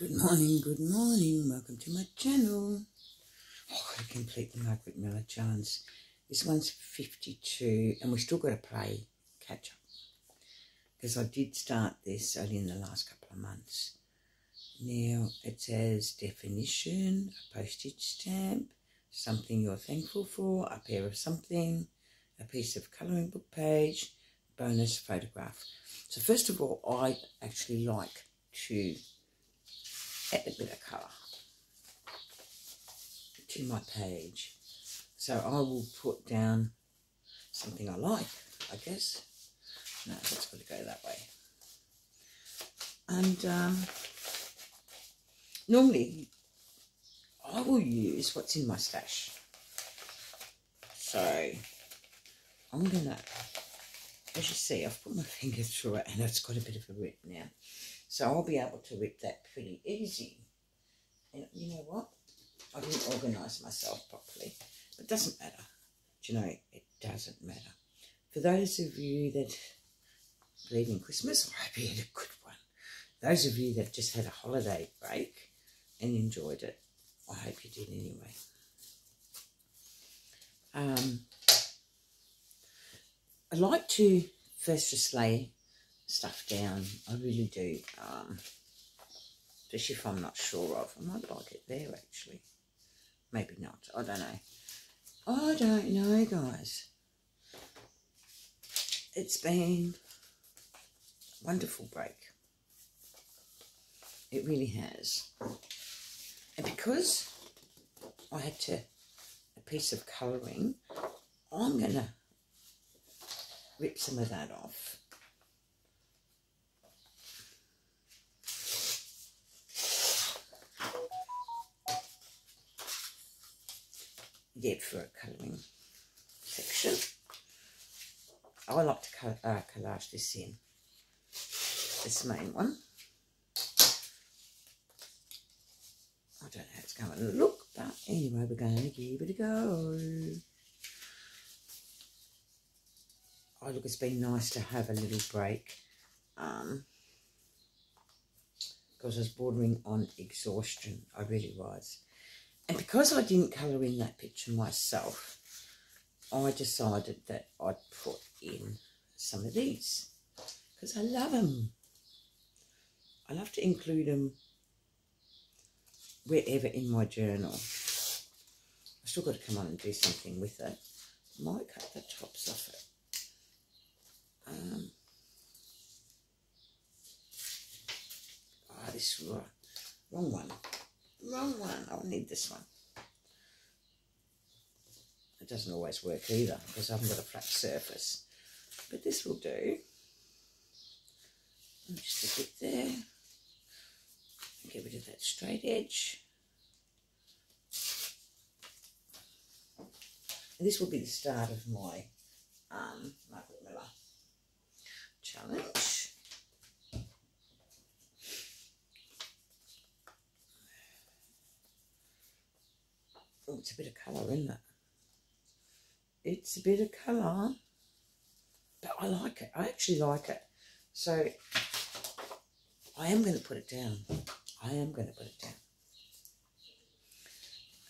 Good morning, good morning. Welcome to my channel. Oh, I complete the Margaret Miller challenge. This one's 52 and we've still got to play catch up. Because I did start this only in the last couple of months. Now it says definition, a postage stamp, something you're thankful for, a pair of something, a piece of colouring book page, bonus photograph. So first of all, I actually like to add a bit of colour to my page. So I will put down something I like, I guess. No, that's got to go that way. And um, normally I will use what's in my stash. So I'm going to as you see, I've put my finger through it and it's got a bit of a rip now. So I'll be able to rip that pretty easy. And you know what? I didn't organise myself properly. But it doesn't matter. Do you know, it doesn't matter. For those of you that believe in Christmas, I hope you had a good one. Those of you that just had a holiday break and enjoyed it, I hope you did anyway. Um, I'd like to first just lay stuff down. I really do. Um, especially if I'm not sure of. I might like it there actually. Maybe not. I don't know. I don't know, guys. It's been a wonderful break. It really has. And because I had to a piece of colouring, I'm going to rip some of that off. Yet for a colouring section. I like to uh, collage this in, this main one. I don't know how it's going to look, but anyway, we're going to give it a go. oh look it's been nice to have a little break um, because I was bordering on exhaustion I really was and because I didn't colour in that picture myself I decided that I'd put in some of these because I love them I love to include them wherever in my journal. I still got to come on and do something with it. Might cut the tops off it. Um, oh, this wrong, wrong one. Wrong one. I'll need this one. It doesn't always work either because I haven't got a flat surface. But this will do. just a bit there. Get rid of that straight edge. And this will be the start of my um, Margaret Miller challenge. Oh, it's a bit of colour, isn't it? It's a bit of colour, but I like it. I actually like it. So I am going to put it down. I am going to put it down.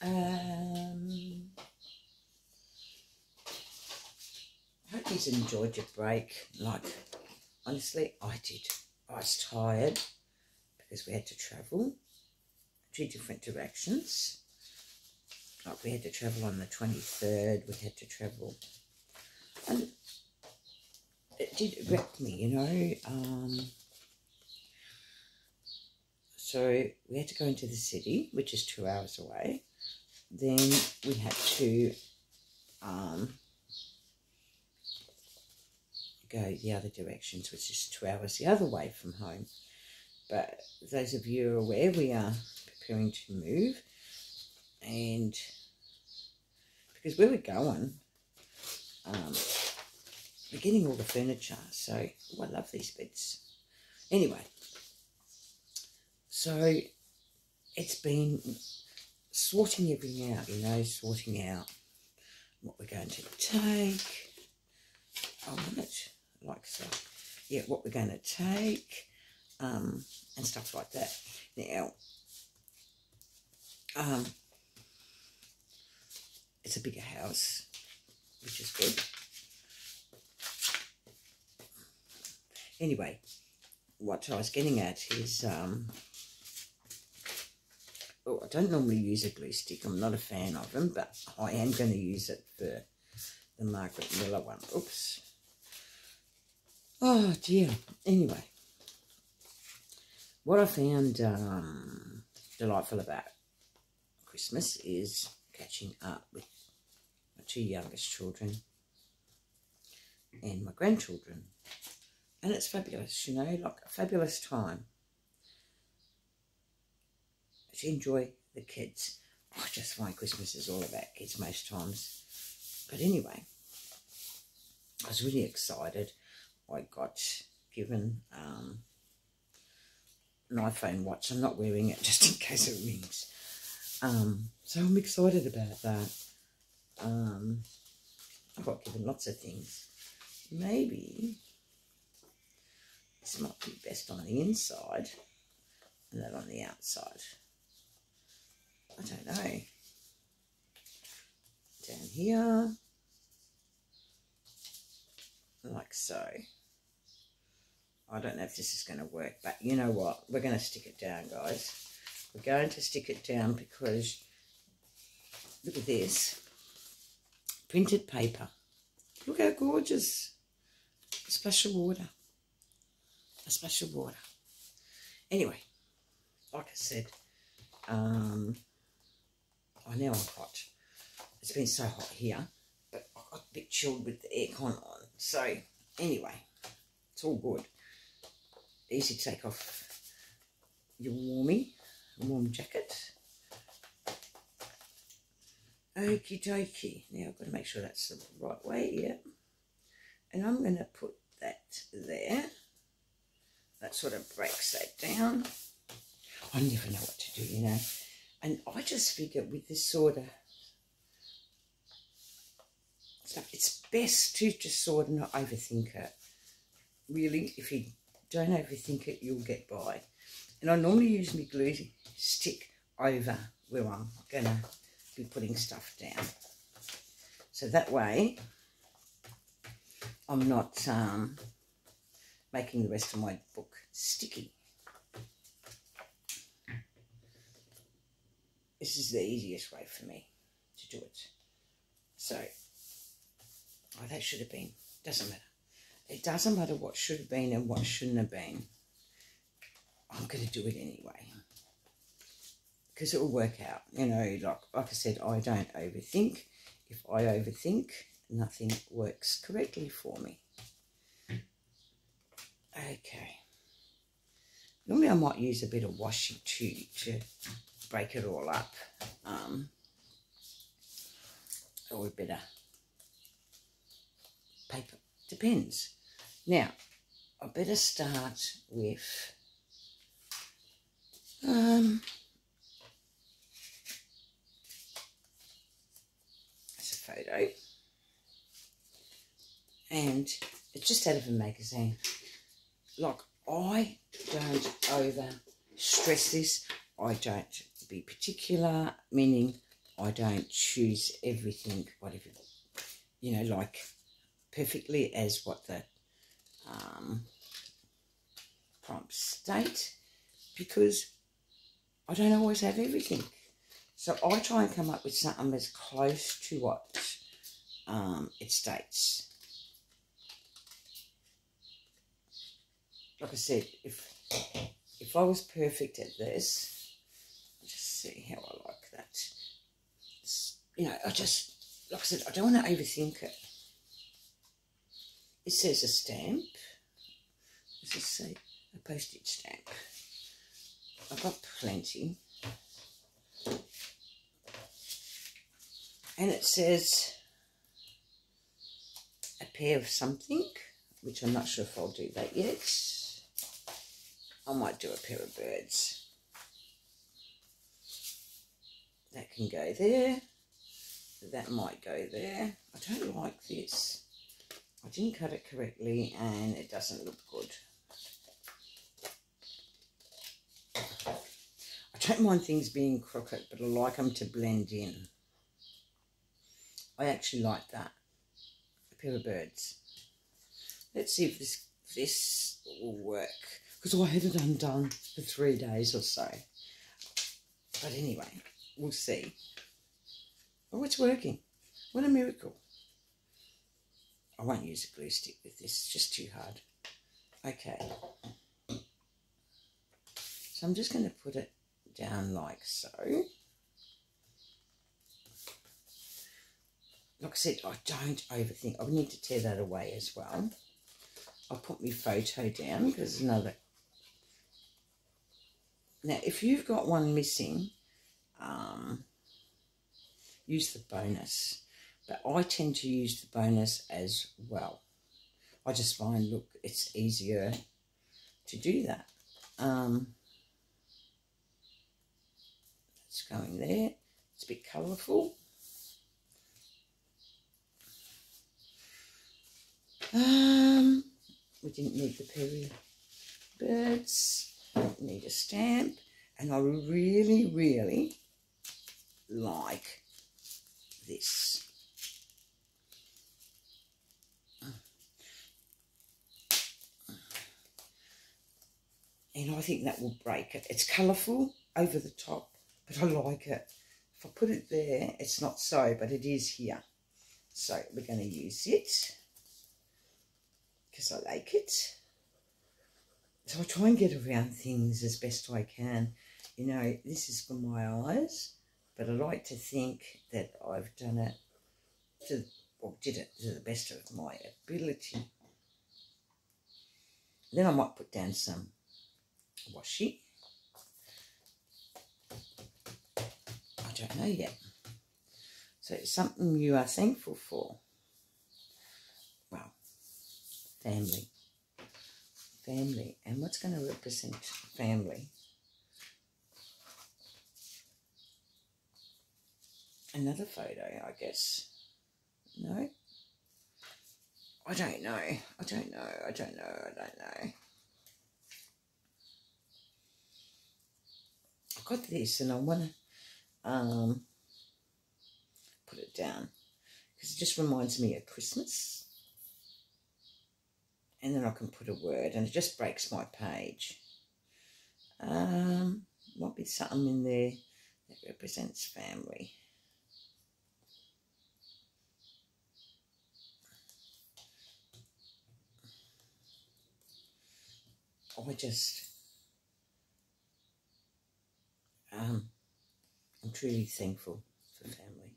Um, I hope you've enjoyed your break. Like honestly, I did. I was tired because we had to travel two different directions. Like we had to travel on the 23rd, we had to travel. And it did wreck me, you know. Um, so we had to go into the city, which is two hours away. Then we had to um, go the other directions, which is two hours the other way from home. But those of you who are aware, we are preparing to move. And because where we're going, um, we're getting all the furniture. So, oh, I love these beds. Anyway, so it's been sorting everything out, you know, sorting out what we're going to take. Oh, minute like so. Yeah, what we're going to take. um, and stuff like that. Now, um, it's a bigger house, which is good. Anyway, what I was getting at is, um, oh, I don't normally use a glue stick. I'm not a fan of them, but I am going to use it for the Margaret Miller one. Oops. Oh dear. Anyway, what I found um, delightful about Christmas is catching up with two youngest children and my grandchildren. And it's fabulous, you know, like a fabulous time to enjoy the kids. I just find Christmas is all about kids most times. But anyway, I was really excited. I got given um, an iPhone watch. I'm not wearing it just in case it rings. Um, so I'm excited about that. Um, I got given lots of things. Maybe this might be best on the inside and that on the outside. I don't know. Down here, like so. I don't know if this is going to work, but you know what? We're going to stick it down, guys. We're going to stick it down because, look at this. Printed paper. Look how gorgeous. A splash of water. A splash of water. Anyway, like I said, um, I know I'm hot. It's been so hot here, but I got a bit chilled with the aircon on. So, anyway, it's all good easy to take off your warmie, warm jacket. Okie dokie. Now I've got to make sure that's the right way, yeah. And I'm going to put that there. That sort of breaks that down. I never know what to do, you know. And I just figure with this sort of stuff, it's best to just sort of not overthink it. Really, if you don't overthink it, you'll get by. And I normally use my glue stick over where I'm going to be putting stuff down. So that way, I'm not um, making the rest of my book sticky. This is the easiest way for me to do it. So, oh, that should have been, doesn't matter. It doesn't matter what should have been and what shouldn't have been. I'm going to do it anyway. Because it will work out. You know, like, like I said, I don't overthink. If I overthink, nothing works correctly for me. Okay. Normally I might use a bit of washi too to break it all up. Um, or a bit of paper. Depends. Now, I better start with um, that's a photo, and it's just out of a magazine. Like, I don't over stress this, I don't be particular, meaning I don't choose everything, whatever, you know, like perfectly as what the um, prompt state because I don't always have everything. So I try and come up with something as close to what um, it states. Like I said, if if I was perfect at this, just see how I like that. It's, you know, I just, like I said, I don't want to overthink it. It says a stamp. It say a postage stamp? I've got plenty. And it says a pair of something, which I'm not sure if I'll do that yet. I might do a pair of birds. That can go there. That might go there. I don't like this. I didn't cut it correctly and it doesn't look good. I don't mind things being crooked, but I like them to blend in. I actually like that. A pair of birds. Let's see if this this will work. Because I had it undone for three days or so. But anyway, we'll see. Oh, it's working. What a miracle. I won't use a glue stick with this, it's just too hard. Okay. So I'm just going to put it down like so. Like I said, I don't overthink. I need to tear that away as well. I'll put my photo down because another... Now, if you've got one missing, um, use the bonus. But I tend to use the bonus as well. I just find, look, it's easier to do that. Um, it's going there. It's a bit colourful. Um, we didn't need the period birds. Need a stamp. And I really, really like this. And I think that will break it. It's colourful over the top, but I like it. If I put it there, it's not so, but it is here. So we're going to use it because I like it. So I try and get around things as best I can. You know, this is for my eyes, but I like to think that I've done it to, or did it to the best of my ability. Then I might put down some washi. I don't know yet. So it's something you are thankful for. Family. Family. And what's going to represent family? Another photo, I guess. No? I don't know. I don't know. I don't know. I don't know. I've got this and I want to um, put it down because it just reminds me of Christmas. And then I can put a word and it just breaks my page. Um, might be something in there that represents family. I just um, I'm truly thankful for family.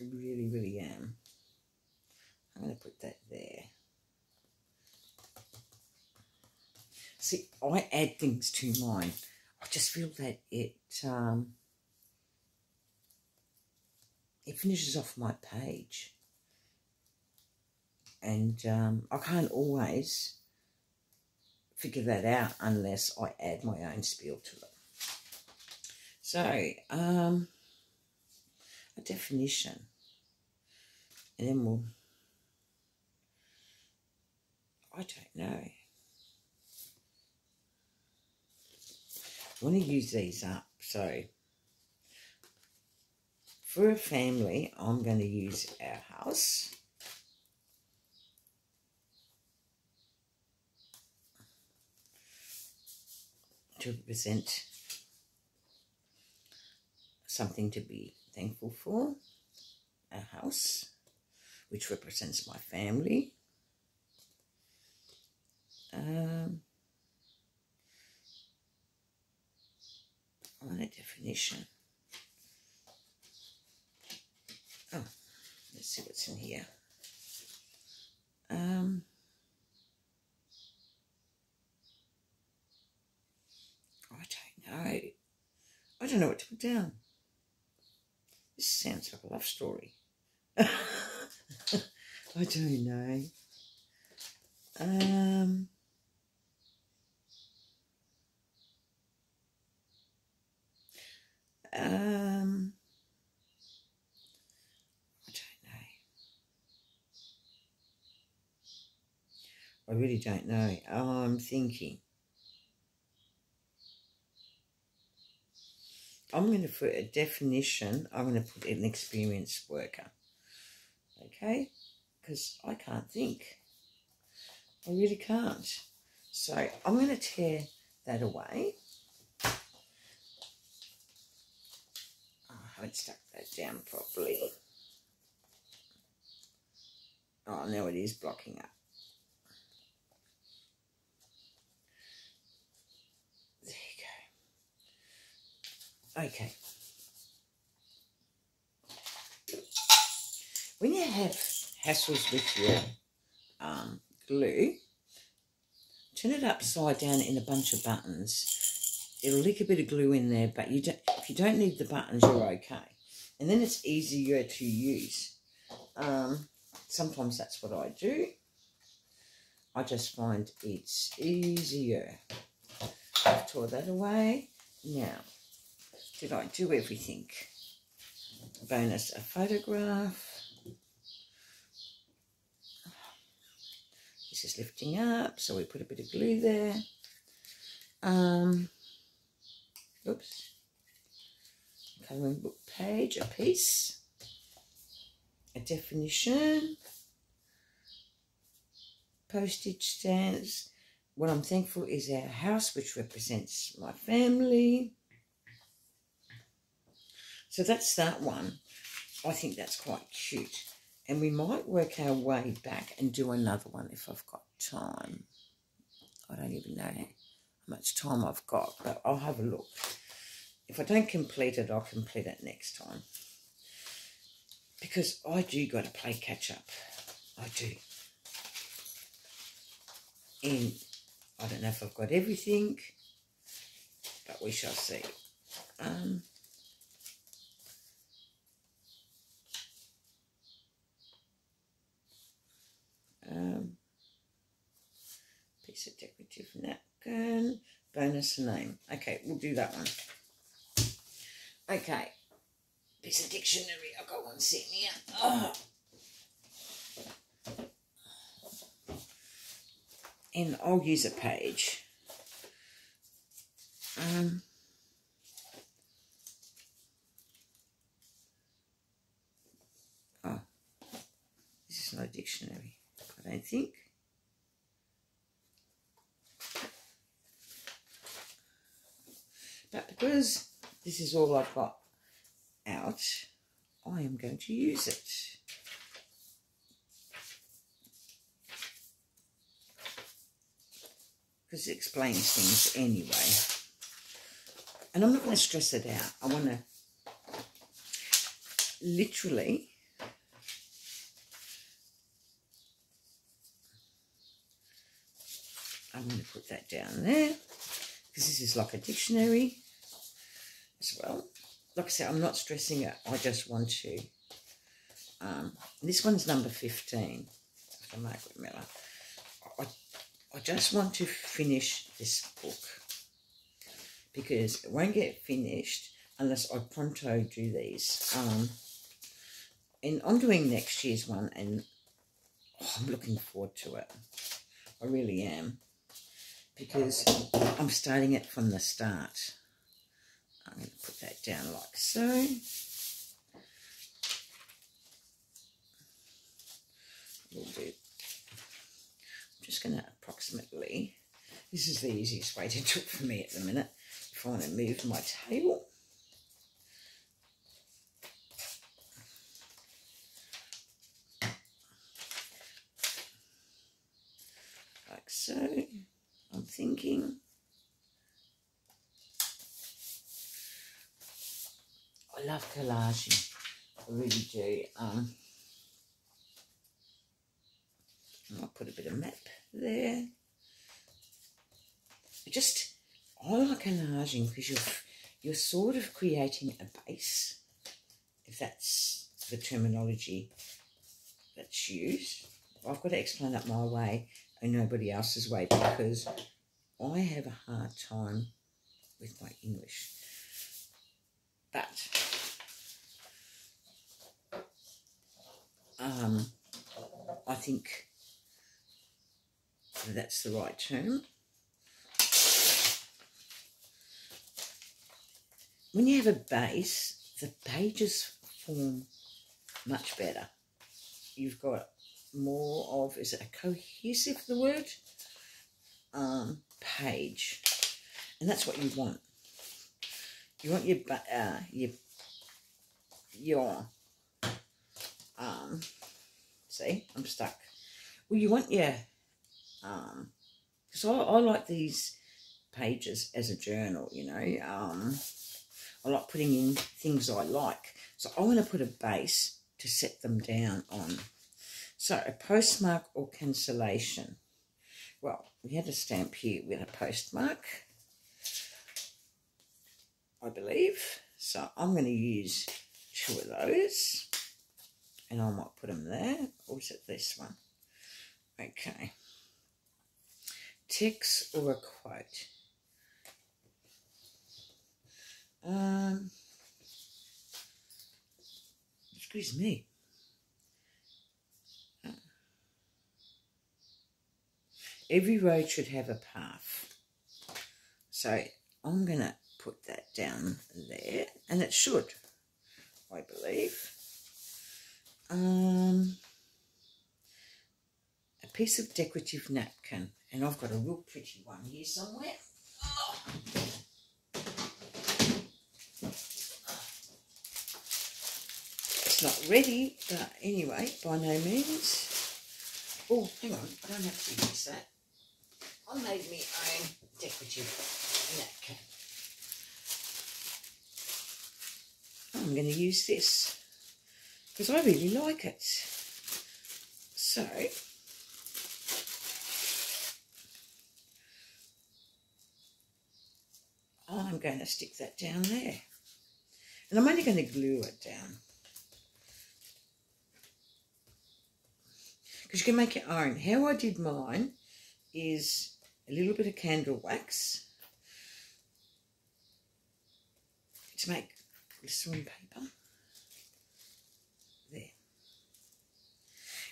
I really, really am. I'm going to put that there. See, I add things to mine. I just feel that it um, it finishes off my page, and um, I can't always figure that out unless I add my own spiel to it. So, um, a definition. And then we'll, I don't know. Want to use these up. So, for a family, I'm going to use our house. To represent something to be thankful for, a house, which represents my family. Um, on a definition. Oh, let's see what's in here. Um, I don't know. I don't know what to put down. This sounds like a love story. I don't know. Um, um, I don't know. I really don't know. I'm thinking. I'm going to put a definition, I'm going to put an experienced worker. Okay? Because I can't think. I really can't. So I'm going to tear that away. Oh, I haven't stuck that down properly. Oh, now it is blocking up. There you go. Okay. When you have hassles with your um, glue, turn it upside down in a bunch of buttons. It'll lick a bit of glue in there, but you don't, if you don't need the buttons, you're okay. And then it's easier to use. Um, sometimes that's what I do. I just find it's easier. I've tore that away. Now, did I do everything? Bonus a photograph. This is lifting up, so we put a bit of glue there. Um, oops. Colouring book page, a piece a definition, postage stamps. What I'm thankful is our house, which represents my family. So that's that one. I think that's quite cute. And we might work our way back and do another one if I've got time. I don't even know much time I've got, but I'll have a look. If I don't complete it, I'll complete it next time because I do got to play catch up. I do. And I don't know if I've got everything, but we shall see. Um, um, piece of decorative napkin, bonus name. Okay, we'll do that one. Okay, piece of dictionary. I've got one sitting here. Oh. And I'll use a page. Um, oh, this is not a dictionary, I don't think. But because this is all I've got out, I am going to use it. Because it explains things anyway. And I'm not going to stress it out. I want to literally I'm going to put that down there because this is like a dictionary as well like I said, I'm not stressing it. I just want to. Um, this one's number 15 after Margaret Miller. I, I just want to finish this book because it won't get finished unless I pronto do these. Um, and I'm doing next year's one and oh, I'm looking forward to it. I really am because I'm starting it from the start. I'm going to put that down like so. We'll do, I'm just going to approximately, this is the easiest way to do it for me at the minute. If I want to move my table. Like so. I'm thinking I love collaging. I really do. Um, I'll put a bit of map there. Just, I like collaging because you're, you're sort of creating a base, if that's the terminology that's used. I've got to explain that my way and nobody else's way because I have a hard time with my English. But um, I think that's the right term. when you have a base, the pages form much better. You've got more of, is it a cohesive, the word? Um, page. And that's what you want. You want your, uh, your, your, um, see, I'm stuck. Well, you want your, um, because I, I like these pages as a journal, you know. Um, I like putting in things I like. So I want to put a base to set them down on. So a postmark or cancellation. Well, we had a stamp here with a postmark, I believe. So I'm going to use two of those. And I might put them there. Or is it this one? Okay. Text or a quote. Um, excuse me. Every road should have a path. So I'm going to put that down there. And it should, I believe. Um, a piece of decorative napkin. And I've got a real pretty one here somewhere. It's not ready, but anyway, by no means. Oh, hang on, I don't have to use that. I made me own decorative napkin. I'm going to use this because I really like it. So, I'm going to stick that down there. And I'm only going to glue it down. Because you can make your own. How I did mine is a little bit of candle wax to make glycerin paper. There.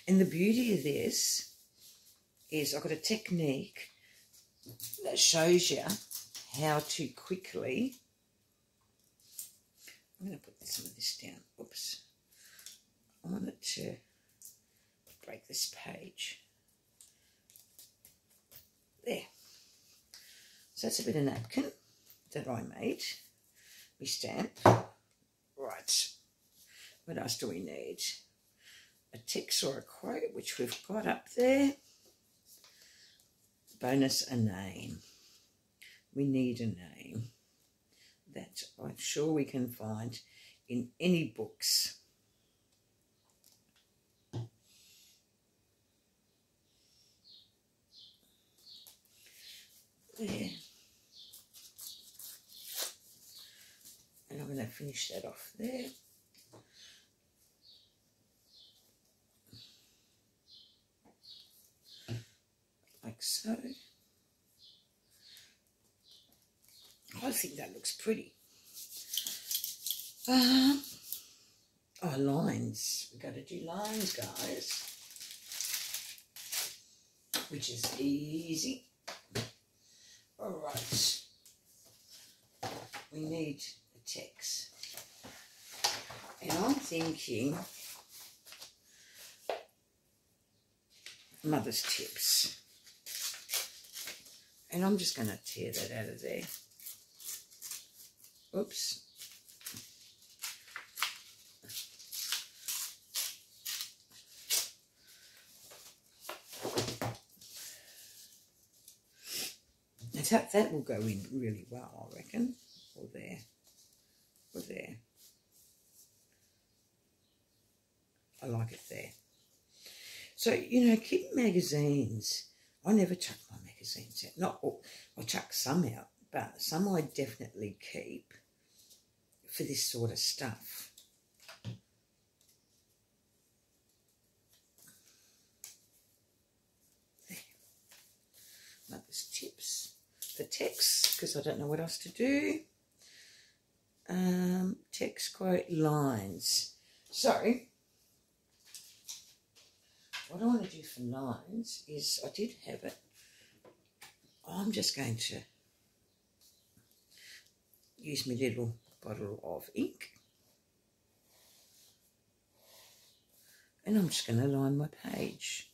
And the beauty of this is I've got a technique that shows you how to quickly I'm going to put some of this down. Oops. I wanted to break this page. There. So that's a bit of napkin that I made. We stamp. Right. What else do we need? A text or a quote, which we've got up there. Bonus a name. We need a name that I'm sure we can find in any books. And I'm going to finish that off there. Like so. I think that looks pretty. Um, oh, lines. We've got to do lines, guys. Which is easy. All right. We need a text. And I'm thinking mother's tips. And I'm just going to tear that out of there. Oops. That, that will go in really well, I reckon. Or there. Or there. I like it there. So, you know, keep magazines. I never chuck my magazines out. Not all. I chuck some out, but some I definitely keep for this sort of stuff. There. Mother's tips the text because I don't know what else to do. Um, text quote lines. So, what I want to do for lines is I did have it. I'm just going to use my little bottle of ink. And I'm just going to line my page.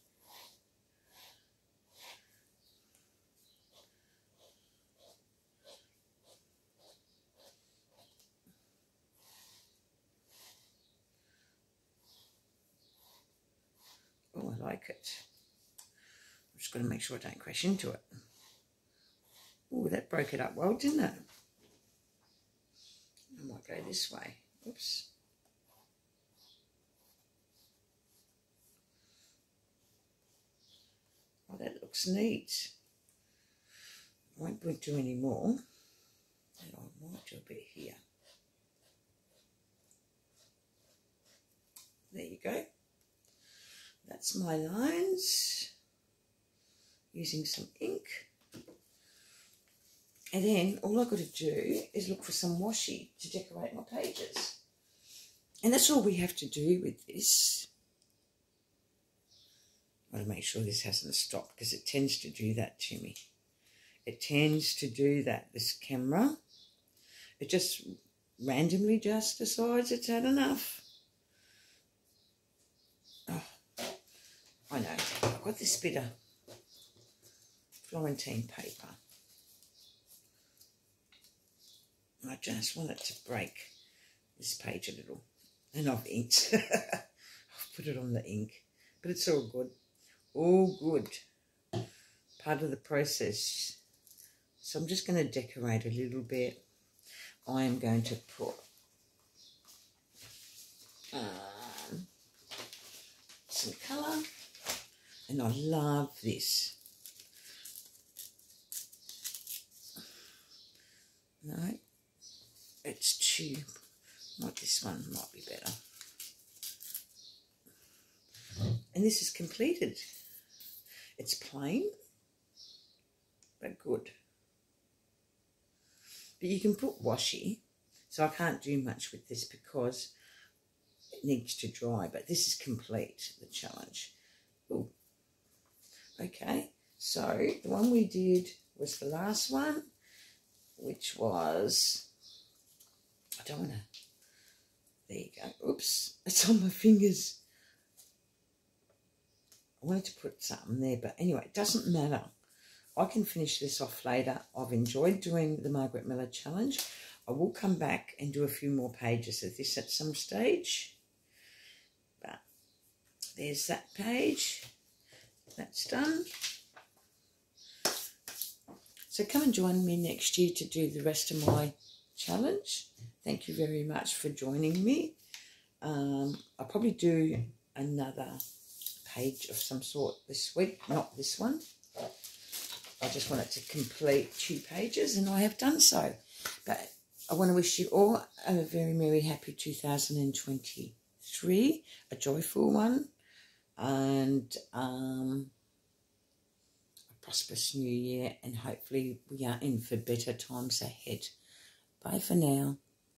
Oh, I like it. I'm just going to make sure I don't crash into it. Oh, that broke it up well, didn't it? I might go this way. Oops. Oh, that looks neat. I won't do any more. And I might do a bit here. There you go. That's my lines. Using some ink. And then all I've got to do is look for some washi to decorate my pages. And that's all we have to do with this. I want to make sure this hasn't stopped because it tends to do that to me. It tends to do that, this camera. It just randomly just decides it's had enough. Oh, I know. I've got this bit of Florentine paper. I just want it to break this page a little. And I've inked. I've put it on the ink. But it's all good. All good. Part of the process. So I'm just going to decorate a little bit. I am going to put um, some colour. And I love this. No, it's too, Not this one, might be better. And this is completed. It's plain, but good. But you can put washi, so I can't do much with this because it needs to dry, but this is complete, the challenge. Ooh. Okay, so the one we did was the last one, which was I don't want to. There you go. Oops, it's on my fingers. I wanted to put something there, but anyway, it doesn't matter. I can finish this off later. I've enjoyed doing the Margaret Miller challenge. I will come back and do a few more pages of this at some stage. But there's that page. That's done. So come and join me next year to do the rest of my challenge. Thank you very much for joining me. Um, I'll probably do another page of some sort this week, not this one. I just wanted to complete two pages and I have done so. But I want to wish you all a very merry happy 2023, a joyful one and um, a prosperous new year and hopefully we are in for better times ahead. Bye for now.